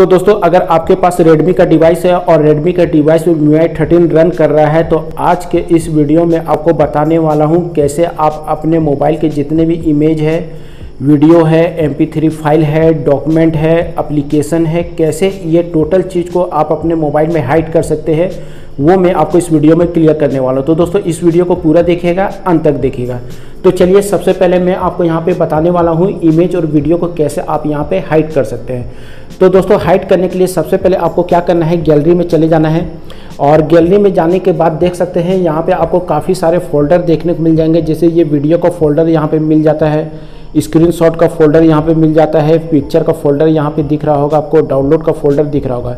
तो दोस्तों, अगर आपके पास Redmi का डिवाइस है और Redmi का डिवाइस में MIUI 13 रन कर रहा है तो आज के इस वीडियो में आपको बताने वाला हूँ कैसे आप अपने मोबाइल के जितने भी इमेज है वीडियो है MP3 फ़ाइल है, डॉक्यूमेंट है अप्लीकेशन है, कैसे ये टोटल चीज़ को आप अपने मोबाइल में हाइड कर सकते हैं, वो मैं आपको इस वीडियो में क्लियर करने वाला हूँ। तो दोस्तों, इस वीडियो को पूरा देखिएगा, अंत तक देखिएगा। तो चलिए, सबसे पहले मैं आपको यहाँ पे बताने वाला हूँ इमेज और वीडियो को कैसे आप यहाँ पे हाइड कर सकते हैं। तो दोस्तों हाइड करने के लिए सबसे पहले आपको क्या करना है गैलरी में चले जाना है और गैलरी में जाने के बाद देख सकते हैं, यहाँ पर आपको काफ़ी सारे फोल्डर देखने को मिल जाएँगे, जैसे ये वीडियो का फोल्डर यहाँ पर मिल जाता है। स्क्रीनशॉट का फोल्डर यहाँ पे मिल जाता है, पिक्चर का फोल्डर यहाँ पे दिख रहा होगा, आपको डाउनलोड का फोल्डर दिख रहा होगा।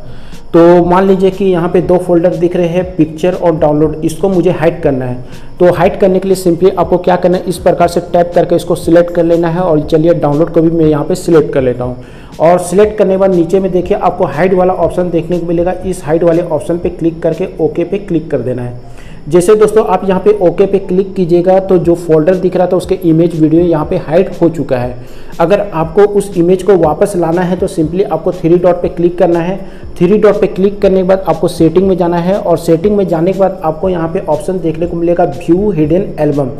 तो मान लीजिए कि यहाँ पे दो फोल्डर दिख रहे हैं, पिक्चर और डाउनलोड, इसको मुझे हाइड करना है। तो हाइड करने के लिए सिंपली आपको क्या करना है, इस प्रकार से टैप करके इसको सिलेक्ट कर लेना है और चलिए डाउनलोड को भी मैं यहाँ पे सिलेक्ट कर लेता हूँ। और सिलेक्ट करने के बाद नीचे में देखिए, आपको हाइड वाला ऑप्शन देखने को मिलेगा, इस हाइड वाले ऑप्शन पर क्लिक करके ओके पे क्लिक कर देना है। जैसे दोस्तों, आप यहाँ पे ओके पे क्लिक कीजिएगा तो जो फोल्डर दिख रहा था, उसके इमेज वीडियो यहाँ पे हाइड हो चुका है। अगर आपको उस इमेज को वापस लाना है तो सिंपली आपको थ्री डॉट पे क्लिक करना है। थ्री डॉट पे क्लिक करने के बाद आपको सेटिंग में जाना है, और सेटिंग में जाने के बाद आपको यहाँ पे ऑप्शन देखने को मिलेगा व्यू हिडन एल्बम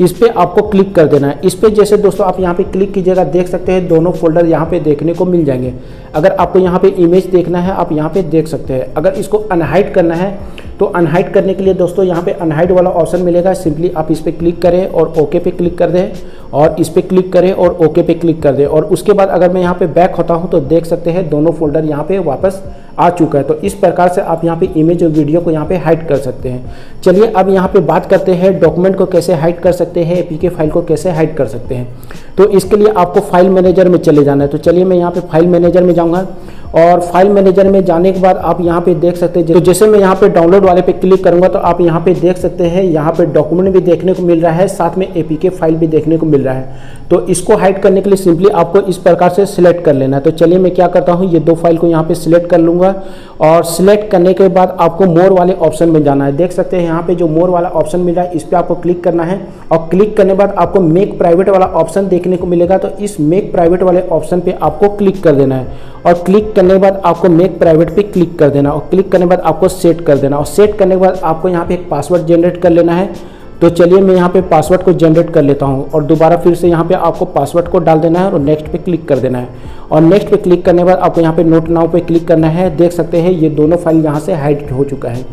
इस पर आपको क्लिक कर देना है। इस पर जैसे दोस्तों, आप यहाँ पे क्लिक कीजिएगा, देख सकते हैं, दोनों फोल्डर यहाँ पे देखने को मिल जाएँगे। अगर आपको यहाँ पे इमेज देखना है, आप यहाँ पे देख सकते हैं। अगर इसको अनहाइड करना है तो अनहाइड करने के लिए दोस्तों यहाँ पे अनहाइड वाला ऑप्शन मिलेगा। सिंपली आप इस पर क्लिक करें और ओके पे क्लिक कर दें और इस पर क्लिक करें और ओके पे क्लिक कर दें। और उसके बाद अगर मैं यहाँ पे बैक होता हूँ तो देख सकते हैं दोनों फोल्डर यहाँ पे वापस आ चुका है। तो इस प्रकार से आप यहाँ पे इमेज और वीडियो को यहाँ पे हाइड कर सकते हैं। चलिए अब यहाँ पे बात करते हैं डॉक्यूमेंट को कैसे हाइड कर सकते हैं एपीके फ़ाइल को कैसे हाइड कर सकते हैं। तो इसके लिए आपको फ़ाइल मैनेजर में चले जाना है। तो चलिए मैं यहाँ पे फ़ाइल मैनेजर में जाऊँगा। और फ़ाइल मैनेजर में जाने के बाद आप यहाँ पे देख सकते हैं तो जैसे मैं यहाँ पे डाउनलोड वाले पे क्लिक करूँगा तो आप यहाँ पे देख सकते हैं, यहाँ पे डॉक्यूमेंट भी देखने को मिल रहा है, साथ में एपीके फ़ाइल भी देखने को मिल रहा है। तो इसको हाइड करने के लिए सिंपली आपको इस प्रकार से सिलेक्ट कर लेना है। तो चलिए मैं क्या करता हूँ, ये दो फ़ाइल को यहाँ पे सिलेक्ट कर लूँगा, और सिलेक्ट करने के बाद आपको मोर वाले ऑप्शन में जाना है। देख सकते हैं, यहाँ पे जो मोर वाला ऑप्शन मिल रहा है, इस पर आपको क्लिक करना है, और क्लिक करने बाद आपको मेक प्राइवेट वाला ऑप्शन देखने को मिलेगा तो इस मेक प्राइवेट वाले ऑप्शन पे आपको क्लिक कर देना है, और क्लिक करने के बाद आपको मेक प्राइवेट पे क्लिक कर देना और क्लिक करने के बाद आपको सेट कर देना और सेट करने के बाद आपको यहाँ पे एक पासवर्ड जनरेट कर लेना है। तो चलिए मैं यहाँ पे पासवर्ड को जनरेट कर लेता हूँ और दोबारा फिर से यहाँ पे आपको पासवर्ड को डाल देना है और नेक्स्ट पे क्लिक कर देना है। और नेक्स्ट पे क्लिक करने के बाद आपको यहाँ पे नोट नाउ पे क्लिक करना है। देख सकते हैं, ये दोनों फ़ाइल यहाँ से हाइड हो चुका है।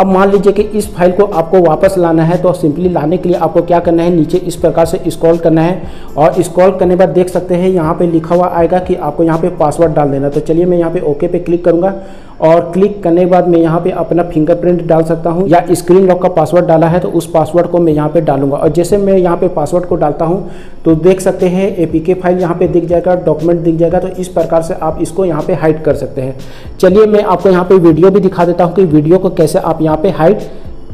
अब मान लीजिए कि इस फ़ाइल को आपको वापस लाना है तो सिंपली लाने के लिए आपको क्या करना है? नीचे इस प्रकार से स्क्रॉल करना है और स्क्रॉल करने के बाद देख सकते हैं, यहाँ पे लिखा हुआ आएगा कि आपको यहाँ पे पासवर्ड डाल देना तो चलिए मैं यहाँ पे ओके पे क्लिक करूँगा और क्लिक करने के बाद मैं यहाँ पे अपना फिंगरप्रिंट डाल सकता हूँ या स्क्रीन लॉक का पासवर्ड डाला है तो उस पासवर्ड को मैं यहाँ पे डालूँगा और जैसे मैं यहाँ पे पासवर्ड को डालता हूँ तो देख सकते हैं एपीके फ़ाइल यहाँ पे दिख जाएगा डॉक्यूमेंट दिख जाएगा तो इस प्रकार से आप इसको यहाँ पे हाइड कर सकते हैं चलिए मैं आपको यहाँ पे वीडियो भी दिखा देता हूँ कि वीडियो को कैसे आप यहाँ पे हाइड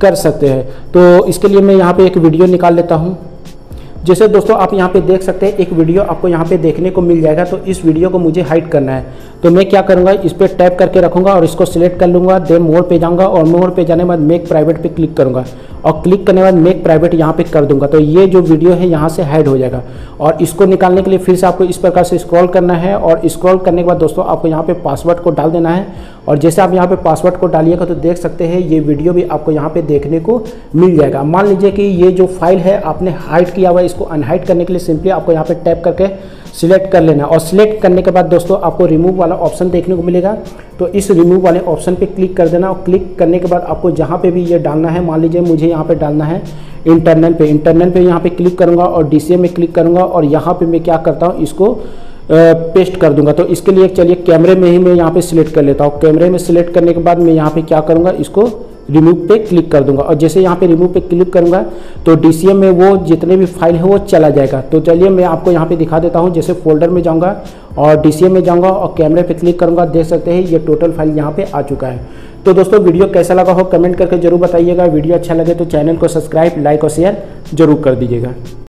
कर सकते हैं तो इसके लिए मैं यहाँ पे एक वीडियो निकाल लेता हूँ जैसे दोस्तों आप यहाँ पे देख सकते हैं एक वीडियो आपको यहाँ पे देखने को मिल जाएगा तो इस वीडियो को मुझे हाइड करना है तो मैं क्या करूँगा, इस पर टैप करके रखूँगा और इसको सिलेक्ट कर लूँगा देन मोर पे जाऊँगा और मोर पे जाने के बाद मेक प्राइवेट पे क्लिक करूँगा और क्लिक करने के बाद मेक प्राइवेट यहाँ पे कर दूँगा। तो ये जो वीडियो है, यहाँ से हाइड हो जाएगा। और इसको निकालने के लिए फिर से आपको इस प्रकार से स्क्रॉल करना है और स्क्रॉल करने के बाद दोस्तों, आपको यहाँ पे पासवर्ड को डाल देना है। और जैसे आप यहाँ पे पासवर्ड को डालिएगा तो देख सकते हैं ये वीडियो भी आपको यहाँ पे देखने को मिल जाएगा। मान लीजिए कि ये जो फ़ाइल है, आपने हाइड किया हुआ है, इसको अनहाइड करने के लिए सिंपली आपको यहाँ पे टैप करके सिलेक्ट कर लेना। और सिलेक्ट करने के बाद दोस्तों, आपको रिमूव वाला ऑप्शन देखने को मिलेगा। तो इस रिमूव वाले ऑप्शन पे क्लिक कर देना और क्लिक करने के बाद आपको जहाँ पे भी ये डालना है, मान लीजिए मुझे यहाँ पे डालना है इंटरनल पे। इंटरनल पे यहाँ पे क्लिक करूँगा और डी में क्लिक करूँगा और यहाँ पर मैं क्या करता हूँ, इसको पेस्ट कर दूँगा। तो इसके लिए चलिए कैमरे में ही मैं यहाँ पे सिलेक्ट कर लेता हूँ। कैमरे में सिलेक्ट करने के बाद मैं यहाँ पे क्या करूँगा, इसको रिमूव पे क्लिक कर दूँगा। और जैसे यहाँ पे रिमूव पे क्लिक करूँगा तो डी में वो जितने भी फ़ाइल है वो चला जाएगा। तो चलिए मैं आपको यहाँ पे दिखा देता हूँ, जैसे फोल्डर में जाऊँगा और डी में जाऊँगा और कैमरे पे क्लिक करूँगा, देख सकते हैं ये टोटल फ़ाइल यहाँ पे आ चुका है। तो दोस्तों, वीडियो कैसा लगा हो कमेंट करके ज़रूर बताइएगा। वीडियो अच्छा लगे तो चैनल को सब्सक्राइब लाइक और शेयर ज़रूर कर दीजिएगा।